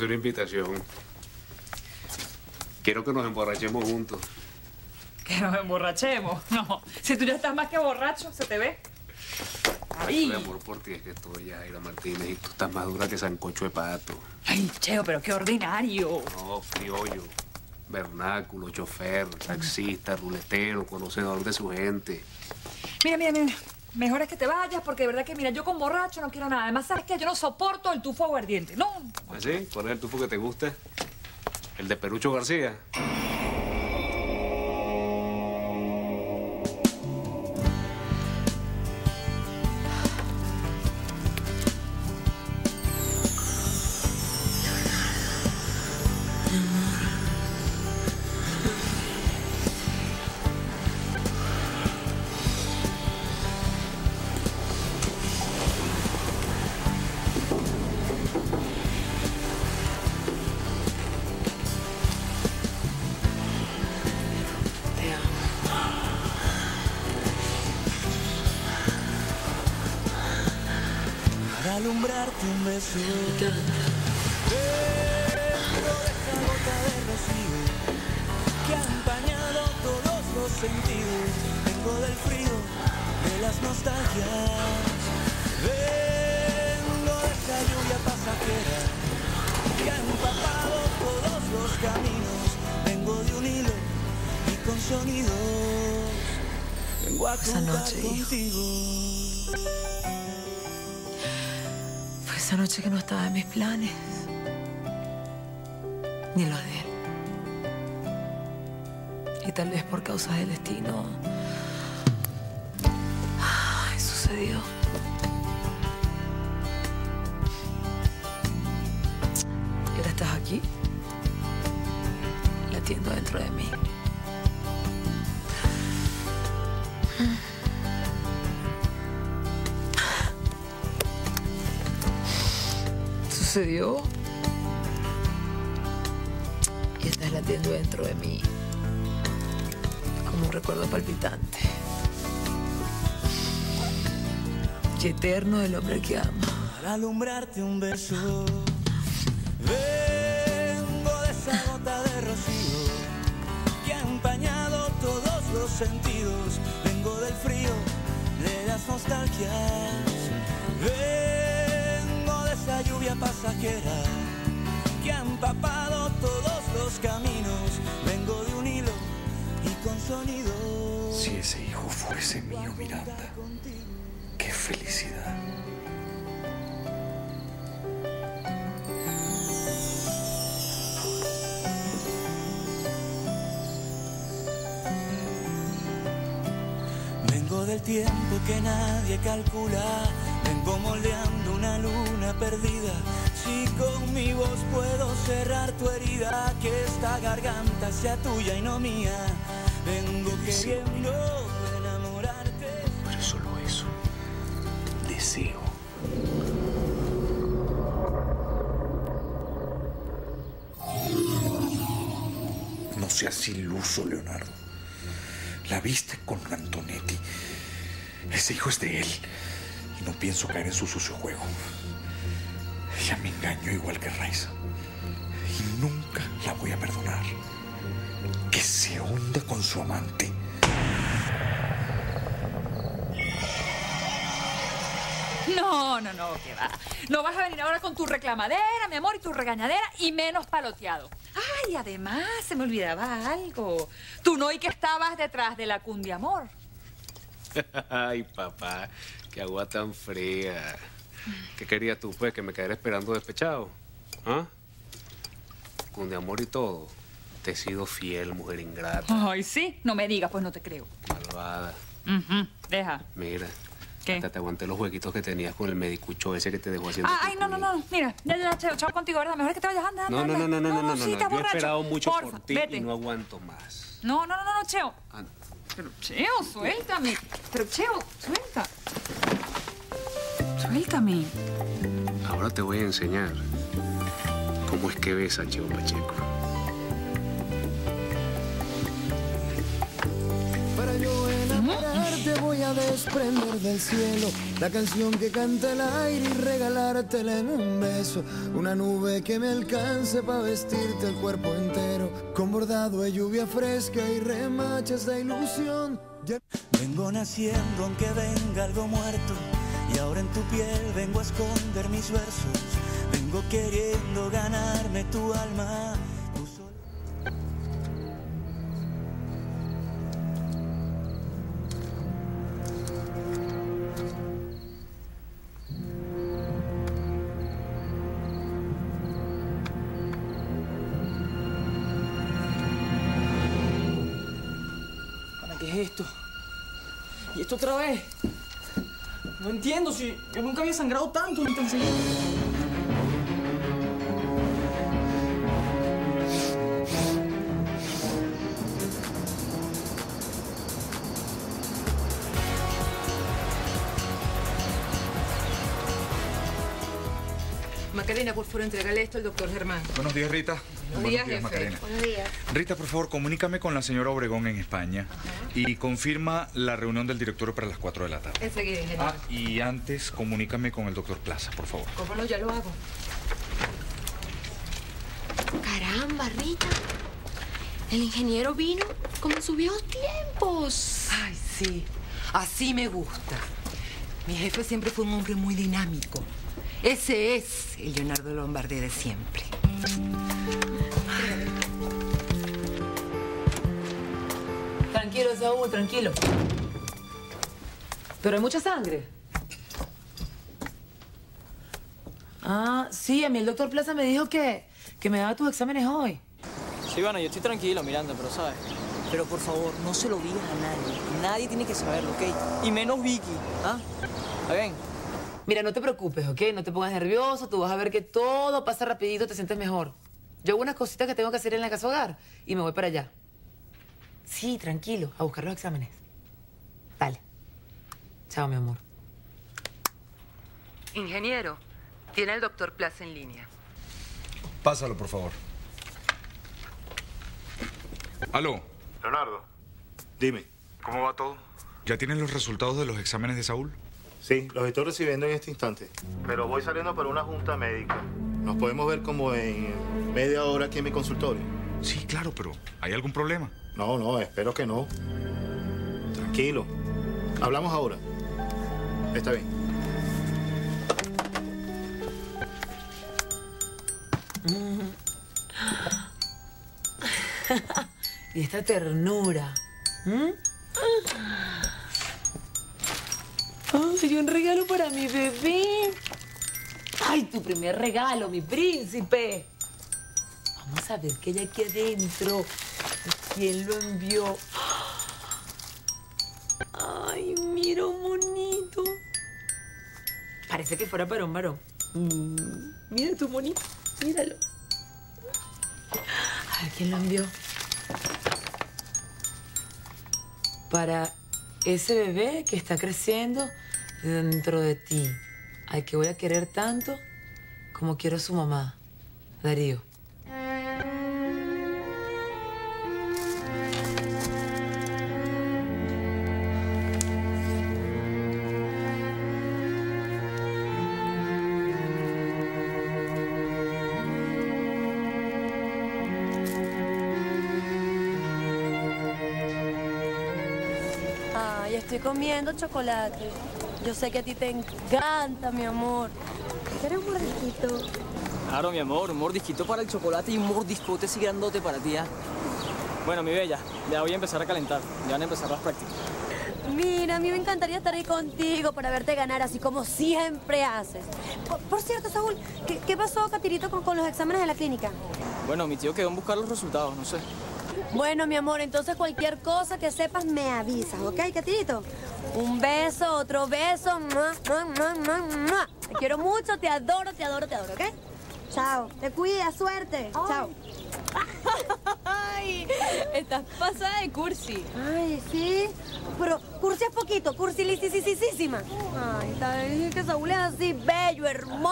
Hacer una invitación. Quiero que nos emborrachemos juntos. Que nos emborrachemos. No, si tú ya estás más que borracho, se te ve. Ay. Mi amor por ti es que estoy Aira Martínez y tú estás más dura que sancocho de pato. Ay, Cheo, pero qué ordinario. No, criollo, vernáculo, chofer, taxista, ruletero, conocedor de su gente. Mira, mira, mira. Mejor es que te vayas porque de verdad que, mira, yo con borracho no quiero nada. Además, ¿sabes qué? Yo no soporto el tufo aguardiente. No. ¿Ah, sí? ¿Cuál es el tufo que te gusta? ¿El de Perucho García? Beso. Vengo de esta gota de rocío que ha empañado todos los sentidos. Vengo del frío, de las nostalgias. Vengo de esa lluvia pasajera que ha empapado todos los caminos. Vengo de un hilo y con sonidos. Vengo a contar contigo. Esa noche que no estaba en mis planes. Ni los de él. Y tal vez por causa del destino... Sucedió. Sucedió y estás latiendo dentro de mí como un recuerdo palpitante y eterno del hombre que ama. Para alumbrarte un beso, vengo de esa gota de rocío que ha empañado todos los sentidos. Vengo del frío de las nostalgias lluvia pasajera que ha empapado todos los caminos. Vengo de un hilo y con sonido. Si ese hijo fuese mío, Miranda, qué felicidad. Vengo del tiempo que nadie calcula, vengo moldeando una luna perdida. Si con mi voz puedo cerrar tu herida, que esta garganta sea tuya y no mía. Vengo queriendo enamorarte. Pero solo eso. Deseo. No seas iluso, Leonardo. La viste con Antonetti. Ese hijo es de él. No pienso caer en su sucio juego. Ella me engañó igual que Raiza. Y nunca la voy a perdonar. Que se hunda con su amante. No, no, no, que va. No vas a venir ahora con tu reclamadera, mi amor, y tu regañadera, y menos paloteado. Ay, además, se me olvidaba algo. Tú no y que estabas detrás de la cundiamor. Ay, papá, qué agua tan fría. ¿Qué querías tú, pues, que me quedara esperando despechado? ¿Ah? Cundiamor y todo. Te he sido fiel, mujer ingrata. Ay, sí, no me digas, pues no te creo. Malvada. Deja. Mira. ¿Qué? Hasta te aguanté los jueguitos que tenías con el medicucho ese que te dejó haciendo. Ah, ay, no, no, no. Mira, ya, ya, chao, chao contigo, ¿verdad? Mejor es que te vayas, anda, anda, No, no, no, no, no, no, no, sí, no. estás Yo he esperado mucho Porfa, por ti vete. y no aguanto más. No, no, no, no, no, Cheo. Ah, Pero, Cheo, suéltame. Pero, Cheo, suelta. Suéltame. Ahora te voy a enseñar cómo es que ves a Cheo Pacheco. Desprender del cielo la canción que canta el aire y regalártela en un beso. Una nube que me alcance para vestirte el cuerpo entero. Con bordado de lluvia fresca y remachas de ilusión. Vengo naciendo aunque venga algo muerto y ahora en tu piel vengo a esconder mis versos. Vengo queriendo ganarme tu alma. Esto? ¿Y esto otra vez? No entiendo si yo nunca había sangrado tanto ni tan seguido. Macarena, por favor, entregale esto al doctor Germán. Buenos días, Rita. Buenos días, jefe. Macarena. Buenos días. Rita, por favor, comunícame con la señora Obregón en España y confirma la reunión del directorio para las 4 de la tarde. Enseguida, ingeniero. Ah, y antes comunícame con el doctor Plaza, por favor. ¿Cómo no? Ya lo hago. Caramba, Rita. El ingeniero vino como en sus viejos tiempos. Ay, sí. Así me gusta. Mi jefe siempre fue un hombre muy dinámico. Ese es el Leonardo Lombardi de siempre. Tranquilo, Saúl, tranquilo. Pero hay mucha sangre. Ah, sí, a mí el doctor Plaza me dijo que, que me daba tus exámenes hoy. Sí, bueno, yo estoy tranquilo mirando, pero sabes. Pero por favor, no se lo digas a nadie. Nadie tiene que saberlo, ¿ok? Y menos Vicky. ¿Ah? ¿Está bien? Mira, no te preocupes, ¿ok? No te pongas nervioso, tú vas a ver que todo pasa rapidito, te sientes mejor. Yo hago unas cositas que tengo que hacer en la casa hogar y me voy para allá. Sí, tranquilo, a buscar los exámenes. Dale. Chao, mi amor. Ingeniero, tiene el doctor Plaza en línea. Pásalo, por favor. Aló, Leonardo, dime. ¿cómo va todo? ¿Ya tienen los resultados de los exámenes de Saúl? Sí, los estoy recibiendo en este instante. Pero voy saliendo para una junta médica. Nos podemos ver como en media hora aquí en mi consultorio. Sí, claro, pero ¿hay algún problema? No, no, espero que no. Tranquilo. Hablamos ahora. Está bien. Y esta ternura. ¿Mm? Ah, sería un regalo para mi bebé. Ay, tu primer regalo, mi príncipe. Vamos a ver qué hay aquí adentro. ¿Quién lo envió? Ay, mira, monito. Parece que fuera para un varón. Mm, Mira tu monito, míralo. A ver, ¿quién lo envió? Para ese bebé que está creciendo dentro de ti, al que voy a querer tanto como quiero a su mamá, Darío. Estoy comiendo chocolate. Yo sé que a ti te encanta, mi amor. ¿Quieres un mordisquito? Claro, mi amor, un mordisquito para el chocolate y un mordiscote así grandote para ti, ¿ah? Bueno, mi bella, ya voy a empezar a calentar. Ya van a empezar las prácticas. Mira, a mí me encantaría estar ahí contigo para verte ganar así como siempre haces. Por, por cierto, Saúl, ¿qué, qué pasó, Catirito, con, con los exámenes de la clínica? Bueno, mi tío quedó en buscar los resultados, no sé. Bueno, mi amor, entonces cualquier cosa que sepas me avisas, ¿ok, Catirito? Un beso, otro beso. mua, mua, mua, mua, mua. Te quiero mucho, te adoro, te adoro, te adoro, ¿ok? Chao. Te cuidas, suerte. Chao. Ay, estás pasada de cursi. Ay, sí. Pero cursi es poquito, cursi lisísima. Ay, está bien que Saúl es así bello, hermoso.